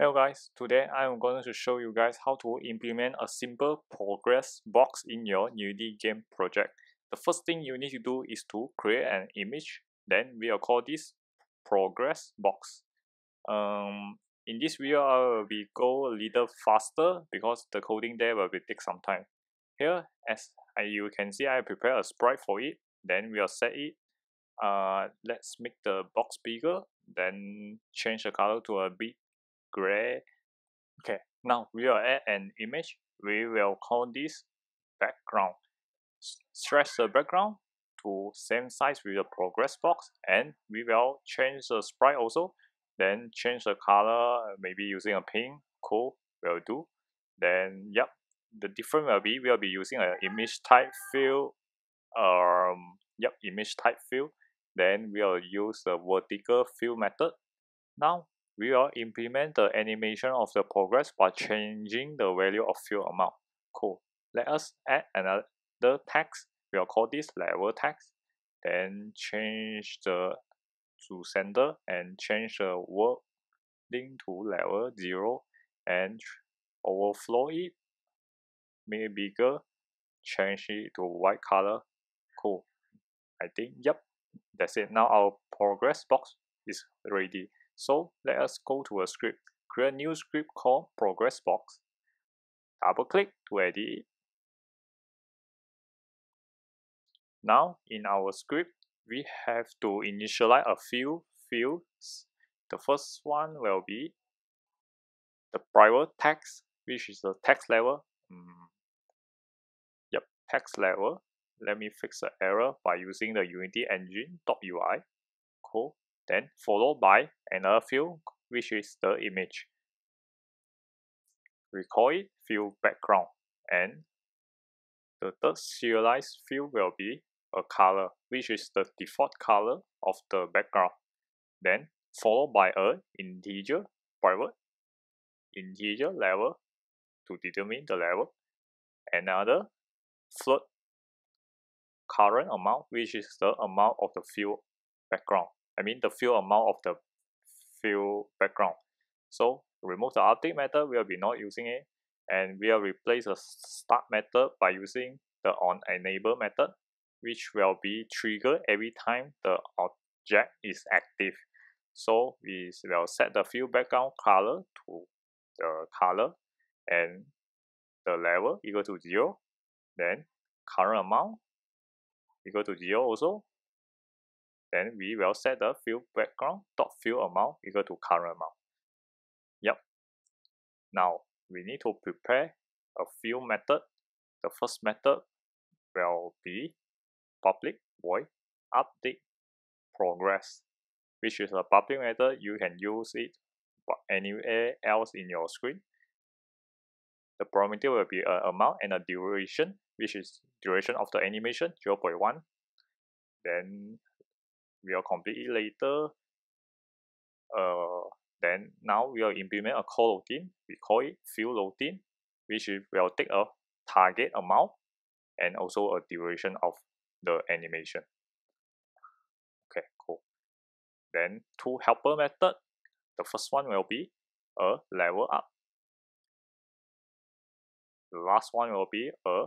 Hello guys, today I am going to show you guys how to implement a simple progress box in your Unity game project. The first thing you need to do is to create an image, then we'll call this progress box. Um, in this video, I will be go a little faster because the coding there will be take some time. Here, as you can see, I prepare a sprite for it, then we'll set it. Uh, let's make the box bigger, then change the color to a bit gray okay now we will add an image. We will call this background. Stretch the background to same size with the progress box and we will change the sprite also. Then change the color maybe using a pink cool will do. Then yep the different will be we'll be using an image type fill um yep image type fill. Then we'll use the vertical fill method. Now we will implement the animation of the progress by changing the value of fill amount. Cool. Let us add another text. We'll call this level text. Then change the to center and change the word link to level 0 and overflow it. Make it bigger. Change it to white color. Cool. I think, yep, that's it. Now our progress box is ready. So let us go to a script. Create a new script called progress box. Double click to edit it. Now in our script, we have to initialize a few fields. The first one will be the private text, which is the text level. Mm. Yep, text level. Let me fix the error by using the Unity engine.ui. Cool then followed by another field which is the image. We call it field background and the third serialized field will be a color which is the default color of the background. Then followed by a integer private integer level to determine the level. Another float current amount which is the amount of the field background I mean the fill amount of the fill background. So remove the update method, we'll be not using it. And we'll replace the start method by using the on enable method, which will be triggered every time the object is active. So we will set the fill background color to the color and the level equal to 0. Then current amount equal to 0 also then we will set the fill background dot fill amount equal to current amount. Yep. Now we need to prepare a fill method. The first method will be public void update progress, which is a public method. You can use it anywhere else in your screen. The parameter will be a amount and a duration, which is duration of the animation 0.1. Then we'll complete it later. Uh, then now we'll implement a call coroutine. We call it fill routine, which will take a target amount and also a duration of the animation. Okay, cool. Then two helper method. The first one will be a level up. The last one will be a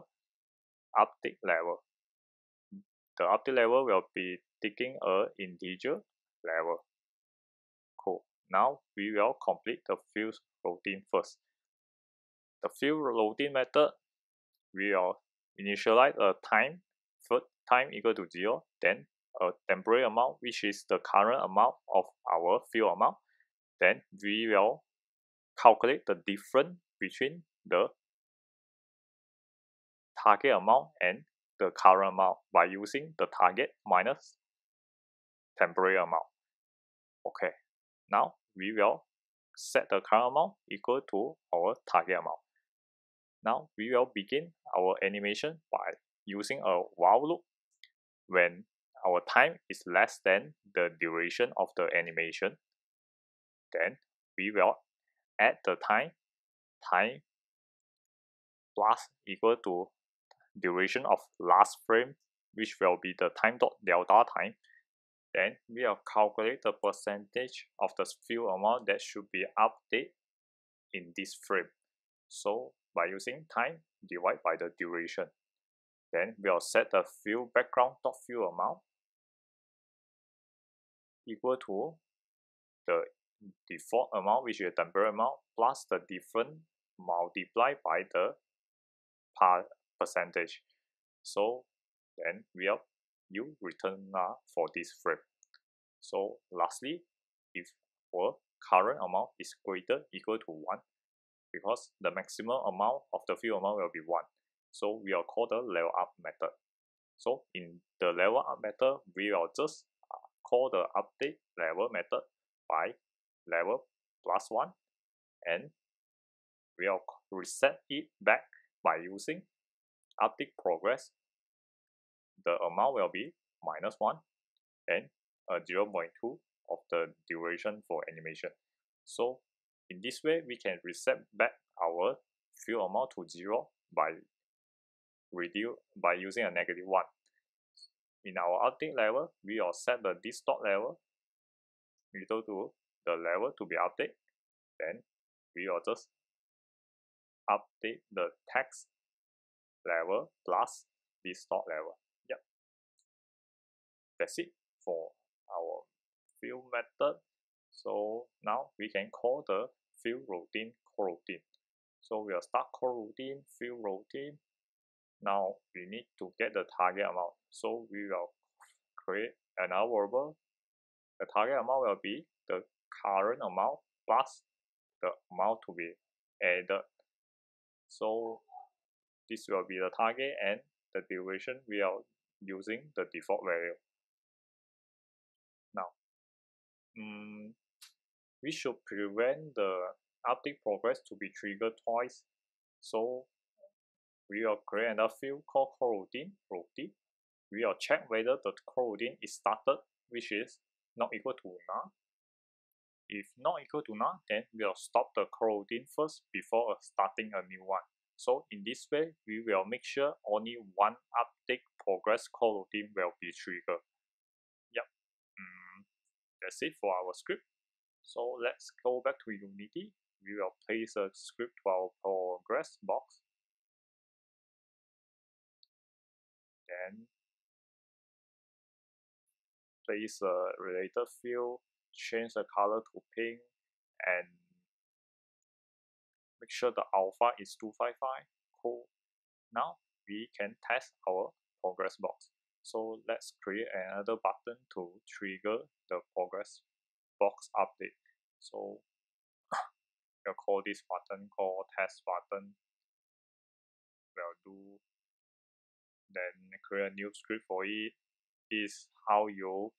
update level. The update level will be taking a integer level. Cool. Now we will complete the fill routine first. The fill routine method we will initialize a time, first time equal to 0, then a temporary amount which is the current amount of our fill amount. Then we will calculate the difference between the target amount and the current amount by using the target minus temporary amount. Okay, now we will set the current amount equal to our target amount. Now we will begin our animation by using a while loop when our time is less than the duration of the animation. Then we will add the time, time plus equal to duration of last frame which will be the time dot delta time then we'll calculate the percentage of the fill amount that should be updated in this frame. So by using time divided by the duration. Then we'll set the fill background dot fill amount equal to the default amount which is the temporary amount plus the different multiplied by the percentage. So then we'll yield return null for this frame. So lastly, if our current amount is greater equal to 1, because the maximum amount of the fill amount will be 1. So we will call the level up method. So in the level up method, we will just uh, call the update level method by level plus 1 and we'll reset it back by using update progress. The amount will be minus 1 and a 0 0.2 of the duration for animation. So in this way, we can reset back our fill amount to 0 by reduce by using a negative 1. In our update level, we will set the distort level equal to the level to be updated. Then we will just update the text level plus distort level. That's it for our fill method. So now we can call the fill routine coroutine. So we'll start coroutine, fill routine, now we need to get the target amount. So we will create another variable. The target amount will be the current amount plus the amount to be added. So this will be the target and the duration we are using the default value. Now, um, we should prevent the update progress to be triggered twice. So we will create another field called coroutine, routine. We will check whether the coroutine is started, which is not equal to null. If not equal to null, then we'll stop the coroutine first before starting a new one. So in this way, we will make sure only one update progress coroutine will be triggered. That's it for our script. So let's go back to Unity. We will place a script to our progress box then place a related field, change the color to pink, and make sure the alpha is 255. Cool. Now we can test our progress box. So let's create another button to trigger the progress box update. So we'll call this button called test button. We'll do then create a new script for it is how you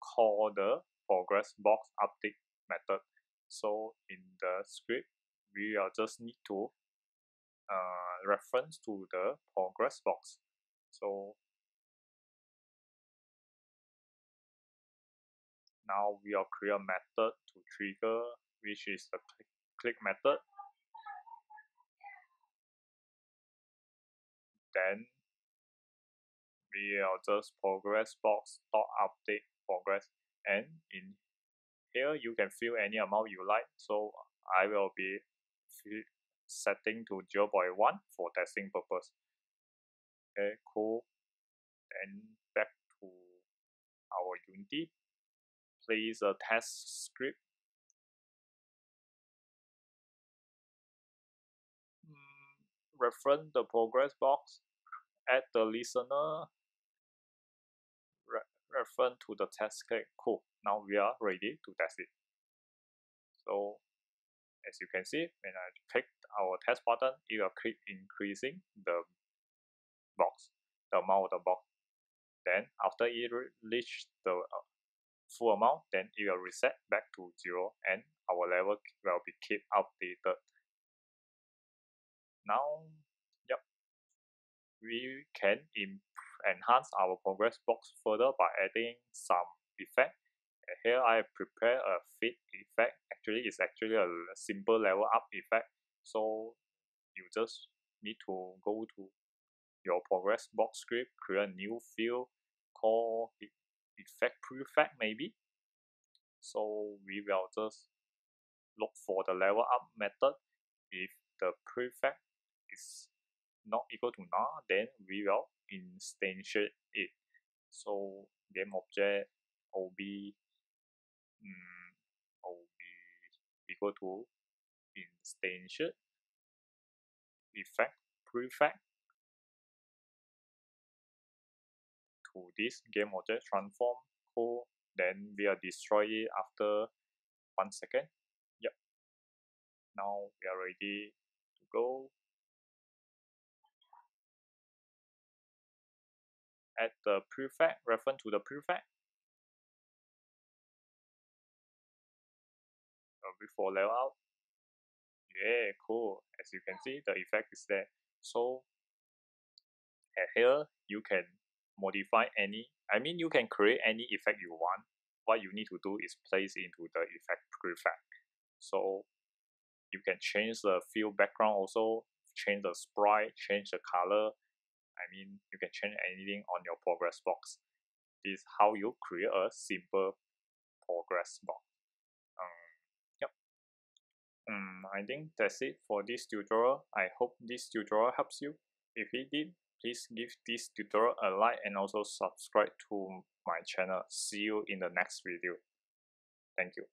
call the progress box update method. So in the script, we are just need to uh, reference to the progress box. So now we will create a method to trigger which is the click, click method. Then we will just progress box dot update progress and in here you can fill any amount you like. So I will be setting to 0 0.1 for testing purpose. Okay cool. Then back to our unity place a test script hmm, reference the progress box add the listener reference to the test case. Cool. Now we are ready to test it. So as you can see, when I click our test button, it will keep increasing the box, the amount of the box. Then after it reach the uh, full amount, then it will reset back to zero and our level will be kept updated. Now, yep, we can enhance our progress box further by adding some effect. Here I prepare a fit effect. Actually, it's actually a simple level up effect. So you just need to go to your progress box script, create a new field called effect prefab maybe. So we will just look for the level up method. If the prefab is not equal to null, then we will instantiate it. So game object ob um, ob equal to instantiate effect prefab to this game object transform code then we'll destroy it after one second. Yep now we are ready to go. Add the prefab reference to the prefab. Before layout. Yeah cool. As you can see the effect is there. So here you can modify any I mean you can create any effect you want. What you need to do is place into the effect prefab. So you can change the field background also change the sprite change the color. I mean you can change anything on your progress box. This is how you create a simple progress box. Um, yep um, I think that's it for this tutorial. I hope this tutorial helps you. If it did please give this tutorial a like and also subscribe to my channel. See you in the next video. Thank you